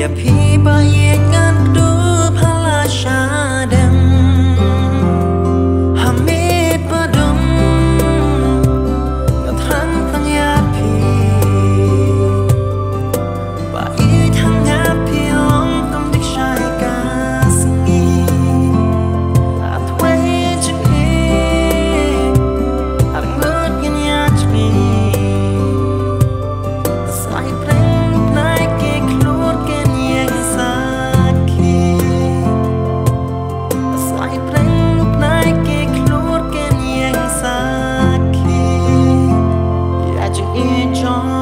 也疲惫也中